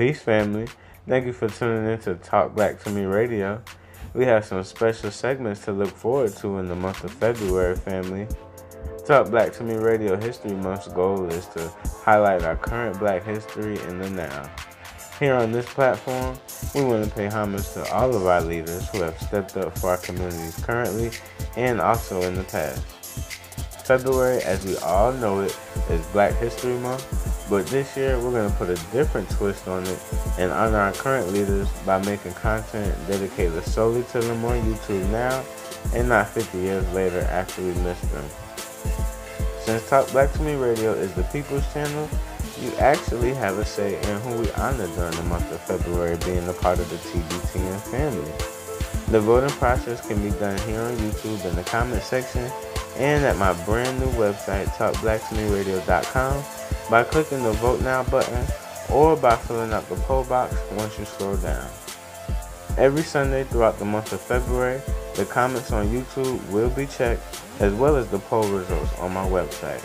Peace, family. Thank you for tuning in to Talk Black to Me Radio. We have some special segments to look forward to in the month of February, family. Talk Black to Me Radio History Month's goal is to highlight our current black history in the now. Here on this platform, we want to pay homage to all of our leaders who have stepped up for our communities currently and also in the past. February, as we all know it, is Black History Month, but this year we're going to put a different twist on it and honor our current leaders by making content dedicated solely to them on YouTube now and not 50 years later after we missed them. Since Talk Black to Me Radio is the People's Channel, you actually have a say in who we honor during the month of February being a part of the TBTM family. The voting process can be done here on YouTube in the comment section and at my brand new website, talkblacktomeradio.com, by clicking the Vote Now button or by filling out the poll box once you scroll down. Every Sunday throughout the month of February, the comments on YouTube will be checked as well as the poll results on my website.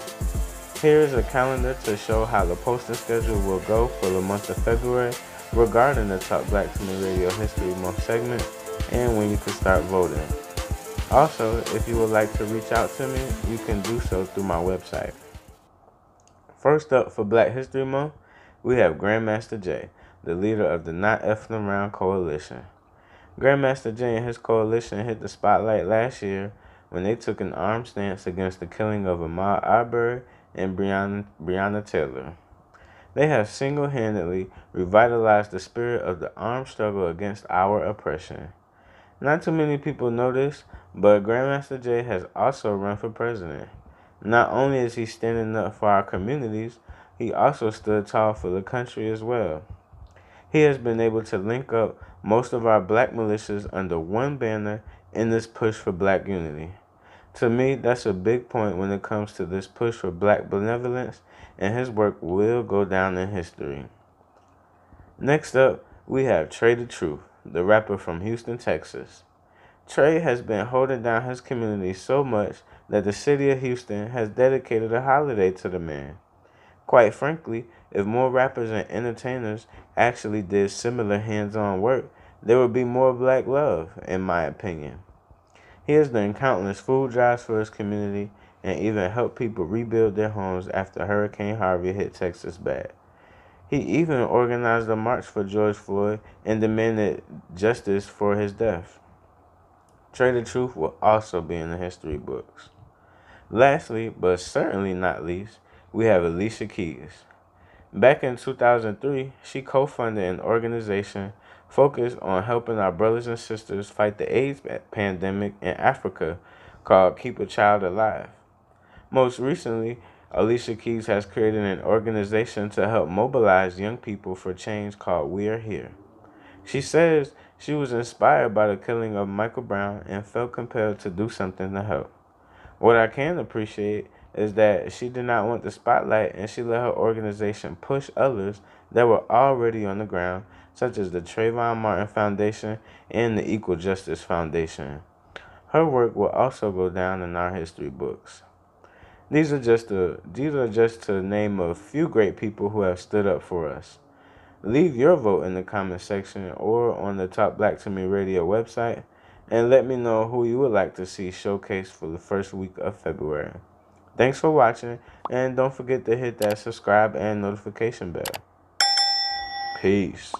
Here is a calendar to show how the posting schedule will go for the month of February regarding the Talk Black to Radio History Month segment and when you can start voting. Also, if you would like to reach out to me, you can do so through my website. First up for Black History Month, we have Grandmaster Jay, the leader of the Not Effing Around Coalition. Grandmaster Jay and his coalition hit the spotlight last year when they took an armed stance against the killing of Ahmaud Arbery and Breonna, Breonna Taylor. They have single handedly revitalized the spirit of the armed struggle against our oppression. Not too many people know this, but Grandmaster Jay has also run for president. Not only is he standing up for our communities, he also stood tall for the country as well. He has been able to link up most of our black militias under one banner in this push for black unity. To me, that's a big point when it comes to this push for black benevolence, and his work will go down in history. Next up, we have Trae tha Truth, the rapper from Houston, Texas. Trae has been holding down his community so much that the city of Houston has dedicated a holiday to the man. Quite frankly, if more rappers and entertainers actually did similar hands on work, there would be more black love, in my opinion. He has done countless food drives for his community and even helped people rebuild their homes after Hurricane Harvey hit Texas bad. He even organized a march for George Floyd and demanded justice for his death. Tha Truth will also be in the history books. Lastly, but certainly not least, we have Alicia Keys. Back in 2003, she co funded an organization focused on helping our brothers and sisters fight the AIDS pandemic in Africa called Keep a Child Alive. Most recently, Alicia Keys has created an organization to help mobilize young people for change called We Are Here. She says she was inspired by the killing of Michael Brown and felt compelled to do something to help. What I can appreciate is that she did not want the spotlight and she let her organization push others that were already on the ground, such as the Trayvon Martin Foundation and the Equal Justice Foundation. Her work will also go down in our history books. These are just a, these are just to name a few great people who have stood up for us. Leave your vote in the comment section or on the Talk Black to Me Radio website and let me know who you would like to see showcased for the first week of February. Thanks for watching and don't forget to hit that subscribe and notification bell. Peace.